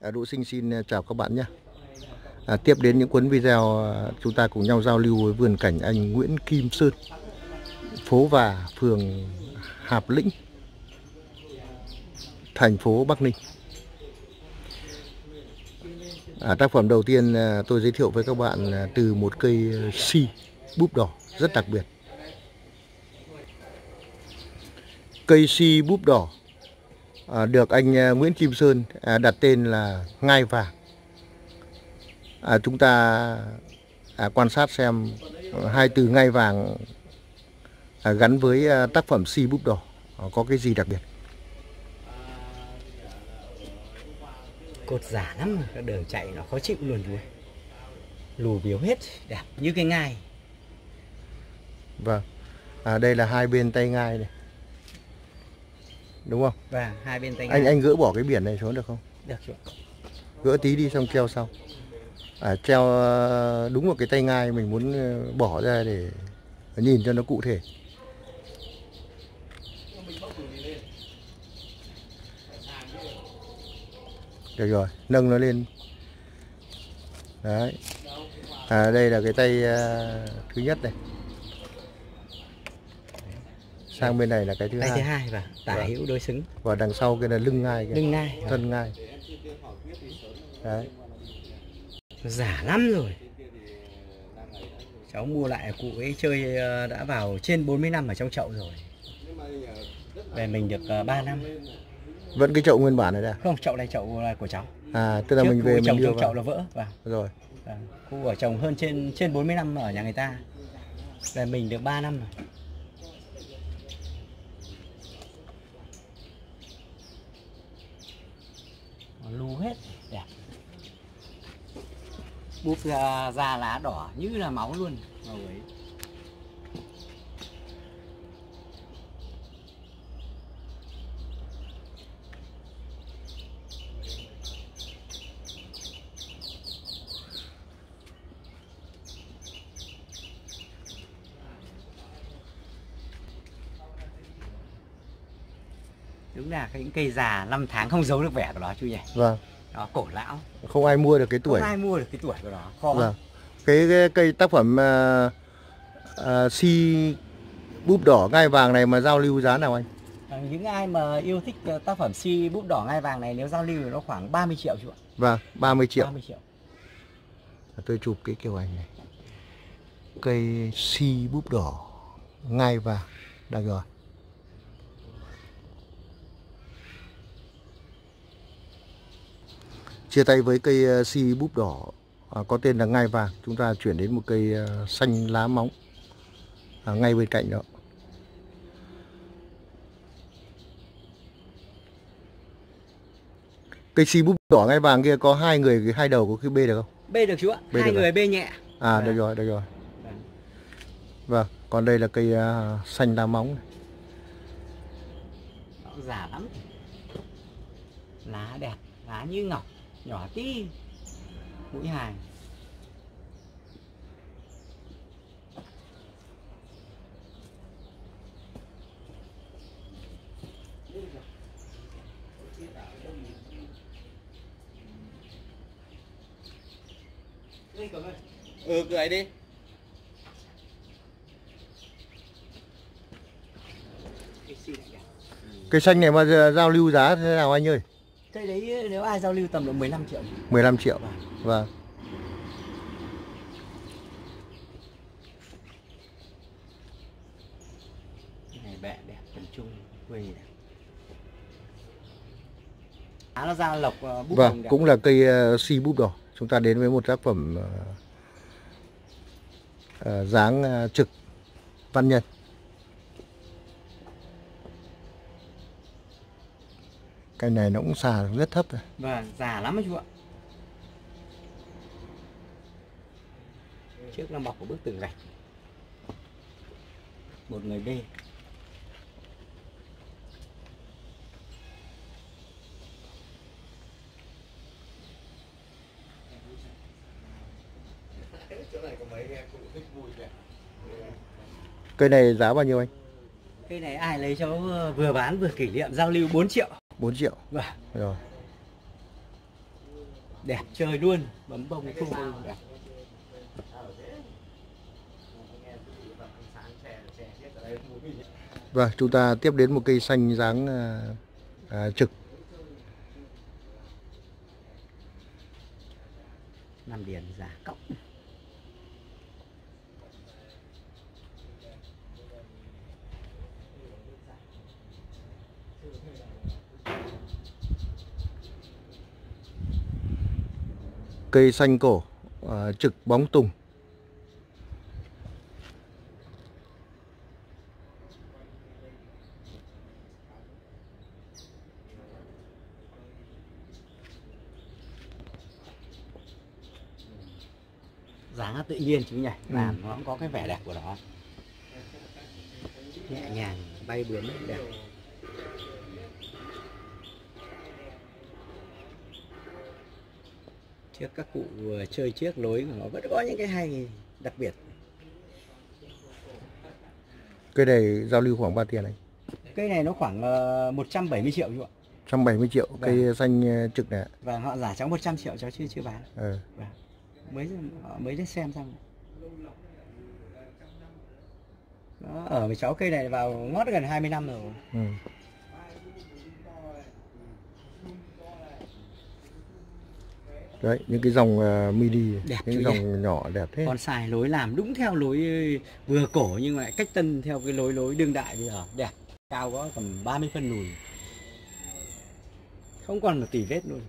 À, Đỗ Sinh xin à, chào các bạn nhé. À, tiếp đến những cuốn video à, chúng ta cùng nhau giao lưu với vườn cảnh anh Nguyễn Kim Sơn, phố và phường Hạp Lĩnh, thành phố Bắc Ninh. À, tác phẩm đầu tiên à, tôi giới thiệu với các bạn từ một cây si búp đỏ rất đặc biệt. Cây si búp đỏ à, được anh à, Nguyễn Kim Sơn à, đặt tên là ngai vàng. À, chúng ta à, quan sát xem hai từ ngai vàng à, gắn với à, tác phẩm si búp đỏ à, có cái gì đặc biệt. cột giả lắm rồi, đường chạy nó khó chịu luôn ơi lù biếu hết đẹp như cái ngai Vâng. À, đây là hai bên tay ngai này. Đúng không? và hai bên tay Anh anh gỡ bỏ cái biển này xuống được không? được ạ. Gỡ tí đi xong treo sau. À, treo ờ, đúng vào cái tay ngai mình muốn ờ, bỏ ra để nhìn cho nó cụ thể. Được rồi, nâng nó lên. Đấy. À, đây là cái tay ờ, thứ nhất này. Sang bên này là cái thứ tay thứ hai. hai và tả Vâng. hữu đối xứng Và đằng sau cái là lưng ngai, kia, lưng ngai thân ngai. Đấy. giả lắm rồi cháu mua lại cụ ấy chơi ờ, đã vào trên 40 năm ở trong chậu rồi về mình được 3 năm Vẫn cái chậu nguyên bản này đây à? không chậu này chậu là của cháu À, tức là Trước mình về mình đưa trong chậu vào. là vỡ và Rồi. cụ ở trồng hơn trên trên 40 năm ở nhà người ta về mình được 3 năm rồi lu hết. Đẹp. Búp à, ra ra lá đỏ như là máu luôn. Màu ấy. Đúng là cái những cây già năm tháng không giấu được vẻ của nó chú nhỉ Vâng. đó cổ lão Không ai mua được cái tuổi. không ai mua được cái tuổi của nó khó Vâng. Cái, cái cây tác phẩm uh, uh, si búp đỏ ngai vàng này mà giao lưu giá nào anh? Ờ, những ai mà yêu thích tác phẩm si búp đỏ ngai vàng này nếu giao lưu thì nó khoảng 30 triệu chú ạ Vâng, 30 triệu. 30 triệu Tôi chụp cái kiểu ảnh này. Cây si búp đỏ ngai vàng. Được rồi. Chia tay với cây ờ, si búp đỏ à, có tên là ngai vàng. Chúng ta chuyển đến một cây ờ, xanh lá móng à, ngay bên cạnh đó. Cây si búp đỏ ngai vàng kia có hai người hai đầu có cái bê được không? bê được chú ạ Bê hai được người bê nhẹ À Vâng. được rồi, được rồi. Vâng. Vâng, còn đây là cây à, xanh lá móng này. nó già lắm lá đẹp lá như ngọc nhỏ tí. Mũi hài Ừ cười đi. Cây xanh này mà giao lưu giá thế nào anh ơi? cây đấy ai giao lưu tầm độ 15 triệu 15 triệu. Vâng. cái này bẹ đẹp tầm trung quê đẹp lá nó ra lộc ờ, búp Vâng, cũng là cây à, si búp đỏ. Chúng ta đến với một tác phẩm à, à, dáng à, trực văn nhân. Cây này nó cũng xà rất thấp rồi. Vâng, già lắm đấy chú ạ. Trước nó mọc của bức tường gạch. Một người bê. Cây này giá bao nhiêu anh? Cây này ai lấy cháu vừa bán vừa kỷ niệm giao lưu 4 triệu. 4 triệu. Vâng. Rồi. đẹp chơi luôn bấm bông thu bông đẹp Và chúng ta tiếp đến một cây xanh dáng à, à, trực năm điền giả cọc cây xanh cổ à, trực bóng tùng. Dáng nó tự nhiên chú nhỉ? Ừ. làm nó cũng có cái vẻ đẹp của nó. Nhẹ nhàng bay bướm đẹp trước các cụ ờ, chơi chiếc lối của nó vẫn có những cái hay đặc biệt. Cây này giao lưu khoảng bao tiền anh? Cây này nó khoảng ờ, 170 triệu chú ạ. 170 triệu cây xanh à, trực này và họ giả cháu 100 triệu cháu chưa chưa bán. Ờ. mới họ mới đến xem xong. Nó ở với cháu cây này vào ngót gần 20 năm rồi. Ừ. Đấy, những cái dòng à, mini, Đẹp những dòng nhỏ đẹp thế. con xài lối làm đúng theo lối ờ, vừa cổ nhưng mà lại cách tân theo cái lối lối đương đại bây giờ đẹp cao có tầm 30 phân lùi không còn một tỷ vết luôn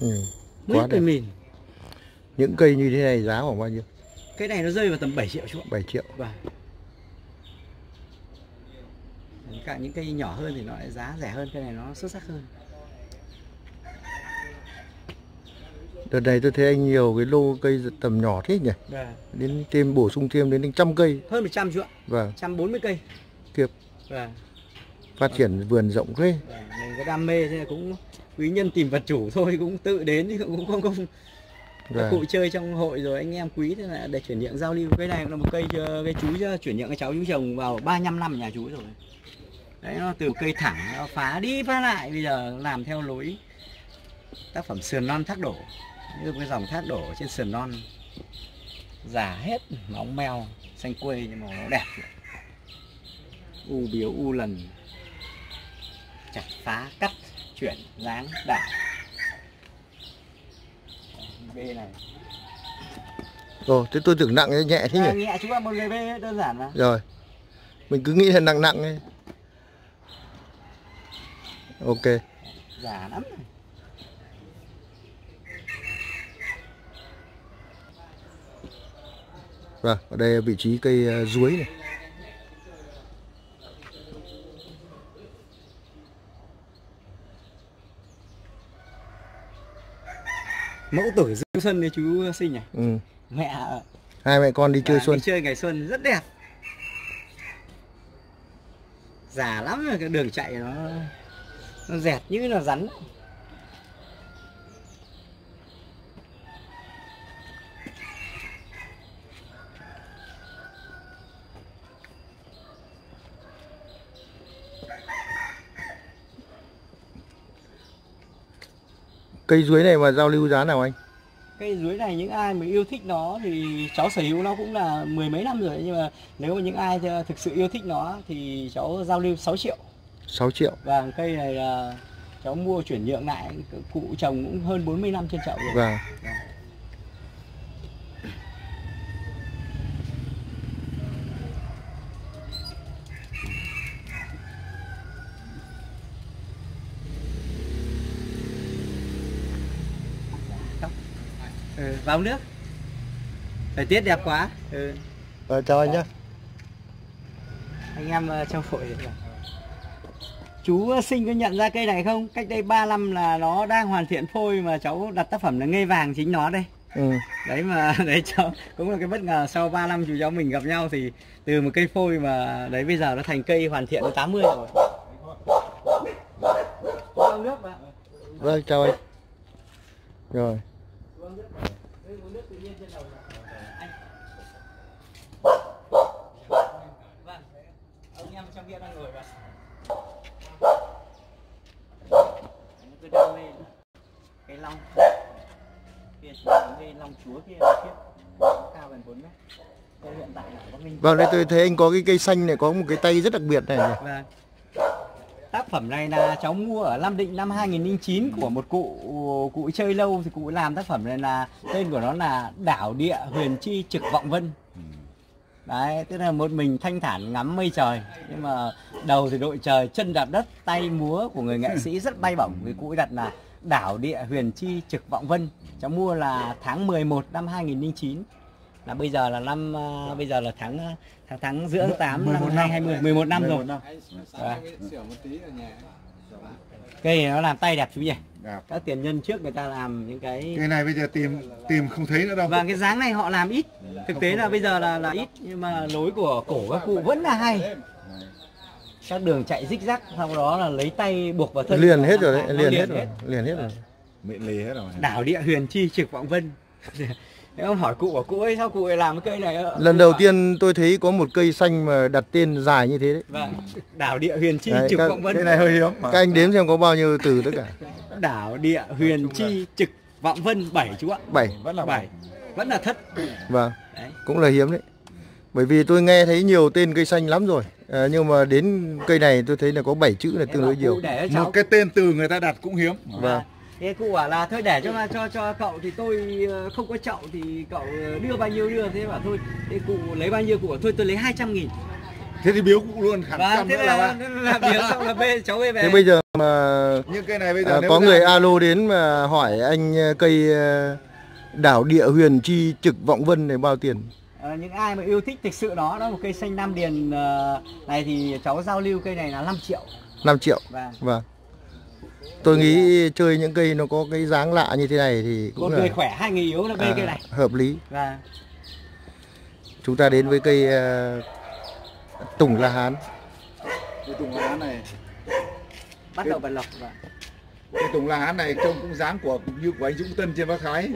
Ừ. Quá đẹp. mìn Những cây như thế này giá khoảng bao nhiêu? cái này nó rơi vào tầm 7 triệu chú ạ 7 triệu. Vâng. Cả những cây nhỏ hơn thì nó lại giá rẻ hơn, cây này nó xuất sắc hơn. Đợt này tôi thấy anh nhiều cái lô cây tầm nhỏ thế nhỉ? Vâng. Đến thêm bổ sung thêm đến trăm cây. Hơn 100 chú ạ, Vâng, 140 cây. Kiếp. Vâng. phát triển vườn rộng thế. vâng. Mình có đam mê thế cũng quý nhân tìm vật chủ thôi, cũng tự đến chứ cũng không không các cụ chơi trong hội rồi anh em quý thế là để chuyển nhượng giao lưu cái này là một cây cho- cây chú cho chuyển nhượng cái cháu chú trồng vào 35 năm nhà chú rồi đấy nó từ cây thẳng nó phá đi phá lại bây giờ làm theo lối tác phẩm sườn non thác đổ như cái dòng thác đổ trên sườn non già hết móng meo xanh quê nhưng mà nó đẹp u biếu u lần chặt phá cắt chuyển dáng đảo bê này Ồ, thế tôi tưởng nặng nhẹ thế à, nhỉ? nhẹ chú ạ một người bê đơn giản mà Rồi. Mình cứ nghĩ là nặng nặng ấy. Ok. giả lắm Vâng, ở đây vị trí cây ờ, chuối này. mẫu tử du xuân đấy chú sinh nhỉ Ừ. mẹ Hai mẹ con đi chơi À, xuân. đi chơi ngày xuân rất đẹp già lắm rồi cái đường chạy nó nó dẹt như là rắn. Cây chuối này mà giao lưu giá nào anh? cây dưới này những ai mà yêu thích nó thì cháu sở hữu nó cũng là mười mấy năm rồi. Nhưng mà nếu mà những ai thực sự yêu thích nó thì cháu giao lưu 6 triệu 6 triệu. và cây này là cháu mua chuyển nhượng lại cụ trồng cũng hơn 40 năm trên chậu rồi Vâng. ừ, vào nước thời tiết đẹp quá ừ. Ờ, chào anh nhé. anh em ờ, trong hội chú ờ, sinh có nhận ra cây này không cách đây 3 năm là nó đang hoàn thiện phôi mà cháu đặt tác phẩm là ngây vàng chính nó đây Ừ. đấy mà đấy cháu cũng là cái bất ngờ sau 3 năm chú cháu mình gặp nhau thì từ một cây phôi mà đấy bây giờ nó thành cây hoàn thiện đến 80 rồi. Vâng, chào anh. Rồi. Uống nước mà. Đây, uống nước tự nhiên trên đầu này. Anh. Vâng, ông em trong kia đang ngồi vậy. cây long là cây long chúa kia cao gần 4 mét hiện tại là có Minh Vâng, đây tôi thấy anh có cái cây xanh này có một cái tay rất đặc biệt này. Vâng. Tác phẩm này là cháu mua ở Nam Định năm 2009 của một cụ cụ chơi lâu thì cụ làm tác phẩm này là tên của nó là Đảo Địa Huyền Chi Trực Vọng Vân. Đấy, tức là một mình thanh thản ngắm mây trời nhưng mà đầu thì đội trời, chân đạp đất, tay múa của người nghệ sĩ rất bay bổng vì cụ đặt là Đảo Địa Huyền Chi Trực Vọng Vân. Cháu mua là tháng 11 năm 2009 là bây giờ là năm à, bây giờ là tháng à, tháng tháng giữa tháng 8 năm 2020 11 năm rồi. Vâng. Cây này nó làm tay đẹp chú nhỉ? Đẹp. Các tiền nhân trước người ta làm những cái Cái này bây giờ tìm tìm không thấy nữa đâu. và cái dáng này họ làm ít. Thực tế là bây giờ là là ít nhưng mà lối của cổ các cụ vẫn là hay. Các đường chạy rích rắc sau đó là lấy tay buộc vào thân. Liền hết rồi đấy, liền hết rồi, liền hết rồi. Mịn lì hết rồi. Đảo địa huyền chi trực vọng vân. Nếu ông hỏi cụ của cụ ấy sao cụ ấy làm cái cây này ạ? Lần đầu tiên tôi thấy có một cây xanh mà đặt tên dài như thế đấy. Vâng. Đảo địa huyền chi Đấy, trực các- vọng vân. Cái này hơi hiếm. mà. Các anh đếm xem có bao nhiêu từ tất cả. Đảo địa huyền chi trực vọng vân bảy chú ạ. Bảy. Vẫn là Bảy. Vẫn là thất. Vâng, Đấy. cũng là hiếm đấy. Bởi vì tôi nghe thấy nhiều tên cây xanh lắm rồi. À, nhưng mà đến cây này tôi thấy là có 7 chữ là tương đối nhiều. Một cái tên từ người ta đặt cũng hiếm. Vâng. Thế cụ bảo là thôi để cho cho cho cậu thì tôi ờ, không có chậu thì cậu ờ, đưa bao nhiêu đưa thế bảo thôi thế cụ lấy bao nhiêu cụ bảo thôi tôi lấy 200 nghìn Thế thì biếu cụ luôn khẳng và trăm thế nữa là là, là biếu xong là bê cháu bê về Thế bây giờ mà Nhưng cây này bây giờ à, nếu có ra- người alo đến mà hỏi anh ờ, cây đảo địa huyền chi trực vọng vân này bao tiền? Ờ, những ai mà yêu thích thực sự nó đó một cây xanh Nam Điền này thì cháu giao lưu cây này là 5 triệu 5 triệu. và Vâng. Tôi nghĩ chơi những cây nó có cái dáng lạ như thế này thì một cũng người là khỏe hai người yếu là bê à, cây này hợp lý. và Chúng ta đến với cây ờ, tùng la hán. Cái tùng lá này, bắt đầu bật lọc và, cái tùng lá này trông cũng dáng của như của anh Dũng Tân trên Bắc Thái.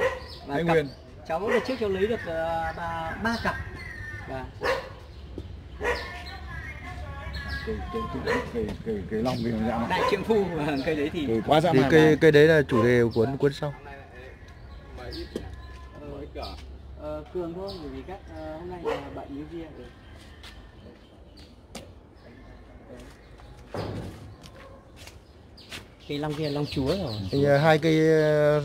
và Thái cặp- Nguyên. cháu được trước cháu lấy được ờ, ba, ba cặp và Cây long vì dã đại trượng phu và cây đấy thì Cây quá dã Thì cây cây đấy là chủ đề của cuốn cuốn sau. Ờ, ờ, cường thôi bởi vì các ờ, hôm nay là bệnh như kia cây long kia long chúa rồi Thì, ờ, hai cây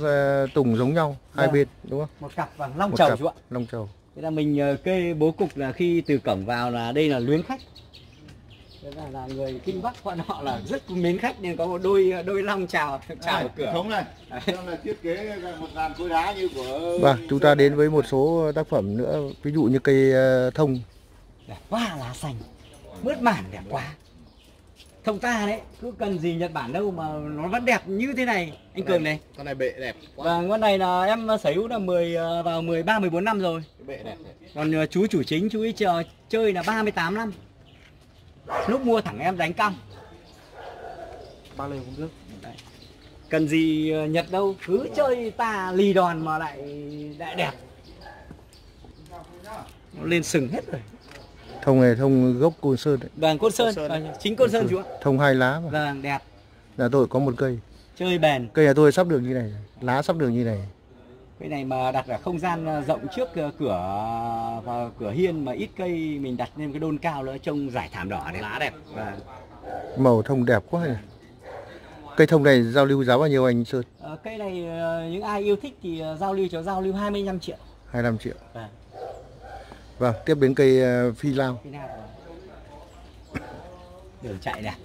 ờ, tùng giống nhau hai Vâng. bên đúng không? một cặp vàng long Một trầu cặp chú ạ Long trầu. thế là mình ờ, kê bố cục là khi từ cổng vào là đây là luyến khách Thế là, là người kinh bắc bọn họ là rất mến khách nên có một đôi đôi long chào chào ở cửa Thống này. Là thiết kế một dàn khối đá như của Vâng, chúng ta đến với một số tác phẩm nữa, ví dụ như cây ờ, thông. đẹp quá lá xanh mướt mản đẹp quá thông ta đấy cứ cần gì nhật bản đâu mà nó vẫn đẹp như thế này anh cường này Con này bệ đẹp quá. và con này là em sở hữu là 10 ờ, vào 13 14 năm rồi bệ đẹp. còn ờ, chú chủ chính chú ấy chờ chơi là 38 năm lúc mua thẳng em đánh căng bao lâu cũng được. Đấy. cần gì ờ, nhật đâu? Cứ chơi ta lì đòn mà lại lại đẹp. Nó lên sừng hết rồi. Thông này thông gốc Côn Sơn đấy. vâng côn sơn, Côn Sơn Vâng, chính côn sơn chú ạ Thông hai lá mà. vâng đẹp. Nhà tôi có một cây. chơi bền. Cây nhà tôi sắp được như này, lá sắp được như này. Cái này mà đặt ở không gian ờ, rộng trước ờ, cửa và cửa hiên mà ít cây mình đặt lên cái đôn cao nữa trông giải thảm đỏ đẹp lá đẹp và Màu thông đẹp quá này. Cây thông này giao lưu giá bao nhiêu anh Sơn? Ờ, cây này ờ, những ai yêu thích thì ờ, giao lưu cho giao lưu 25 triệu 25 triệu. Vâng. Vâng, tiếp đến cây ờ, phi lao. Đường chạy này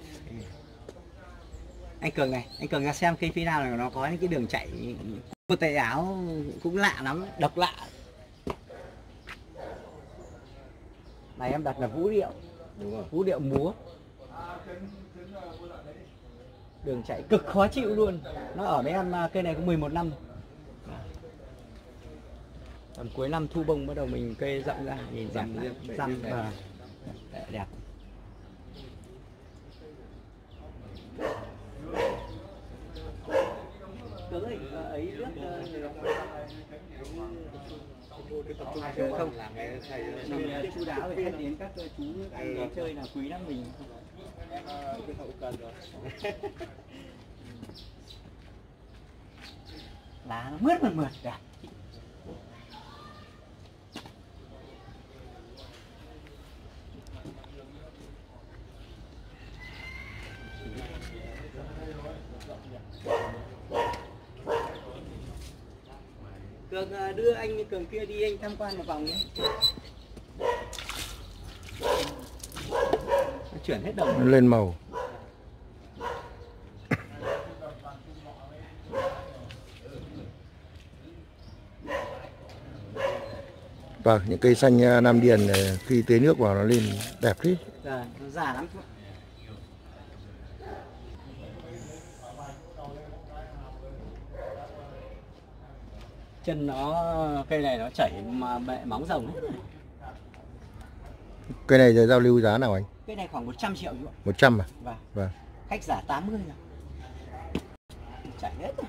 anh cường này anh cường ra xem cây phi nào này nó có những cái đường chạy một tay áo cũng lạ lắm độc lạ. Này em đặt là vũ điệu. Đúng rồi. vũ điệu múa. Đường chạy cực khó chịu luôn. Nó ở với em à, cây này có 11 năm. Tầm cuối năm thu bông bắt đầu mình cây rộng ra nhìn rậm rậm và đẹp Tướng ấy, ờ, ấy ước, ờ, không làm cái mình chú đáo về thân đến các ờ, chú anh nhắn mình hậu cần rồi lá nó mướt mượt mượt đẹp Cường à, đưa anh Cường kia đi, anh tham quan một vòng nhé. Chuyển hết đồng. Lên màu Vâng, những cây xanh à, Nam Điền này, khi tưới nước vào nó lên đẹp thế. Rồi, nó già lắm chú ạ. Chân nó cây này nó chảy mà bệ móng rồng hết. Cây này giờ giao lưu giá nào anh? Cây này khoảng 100 triệu chú ạ. 100 à? Vâng. Vâng. Khách giả 80 rồi. Chảy hết rồi.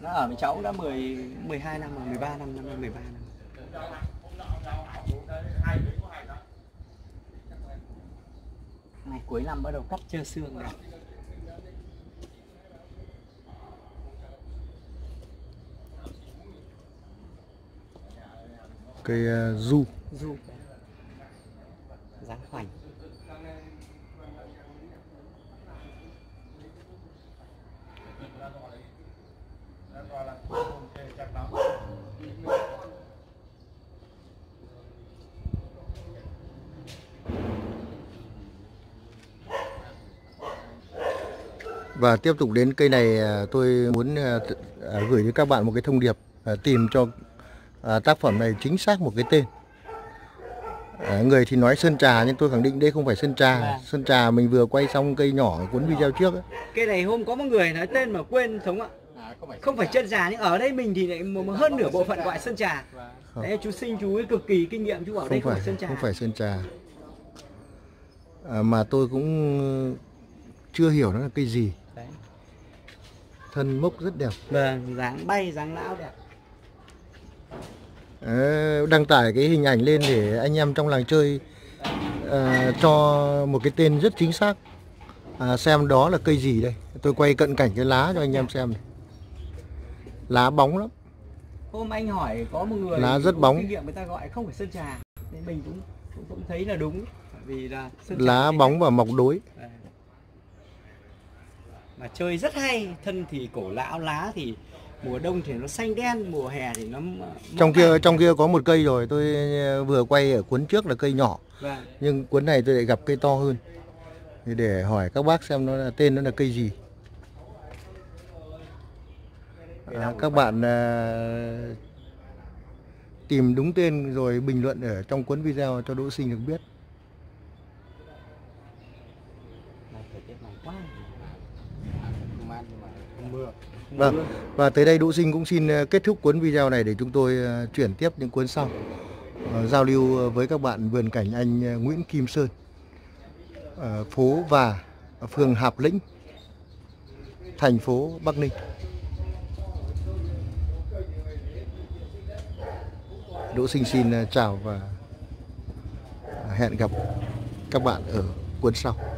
Nó ở với cháu đã 10 12 năm rồi, 13 năm, năm nay 13 năm. Này cuối năm bắt đầu cắt trơ xương rồi. Cây du. Du. Dáng khoảnh. Và tiếp tục đến cây này à, tôi muốn à, à, gửi đến các bạn một cái thông điệp tìm cho à, tác phẩm này chính xác một cái tên. À, người thì nói sơn trà nhưng tôi khẳng định đây không phải sơn trà. Vâng. Sơn trà mình vừa quay xong cây nhỏ cuốn video trước ấy. Cây này hôm có một người nói tên mà quên thống ạ. Không phải chân trà nhưng ở đây mình thì lại hơn nửa bộ phận gọi sơn trà. Không. Đấy chú sinh chú ấy cực kỳ kinh nghiệm chú bảo đây không không phải phải sơn trà. không phải sơn trà. À, mà tôi cũng chưa hiểu nó là cây gì. Đấy. Thân mốc rất đẹp. Vâng, dáng bay dáng lão đẹp. Ờ, đăng tải cái hình ảnh lên để anh em trong làng chơi ờ, cho một cái tên rất chính xác à, xem đó là cây gì đây tôi quay cận cảnh cái lá cho anh em xem này. lá bóng lắm Hôm anh hỏi có một người Lá rất bóng. Kinh nghiệm người ta gọi không phải sơn trà. Nên mình cũng cũng, cũng thấy là đúng vì là sơn lá bóng và mọc đối Đấy. Mà chơi rất hay, thân thì cổ lão, lá thì mùa đông thì nó xanh đen, mùa hè thì nó trong kia vàng. trong kia có một cây rồi tôi ờ, vừa quay ở cuốn trước là cây nhỏ. Vâng. nhưng cuốn này tôi lại gặp cây to hơn. Thì để hỏi các bác xem nó là tên nó là cây gì. À, các bạn? à, tìm đúng tên rồi bình luận ở trong cuốn video cho Đỗ Sinh được biết Vâng, và tới đây Đỗ Sinh cũng xin ờ, kết thúc cuốn video này để chúng tôi ờ, chuyển tiếp những cuốn sau. Ờ, giao lưu với các bạn vườn cảnh anh Nguyễn Kim Sơn, phố và phường Hạp Lĩnh, thành phố Bắc Ninh. Đỗ Sinh xin chào và hẹn gặp các bạn ở cuốn sau.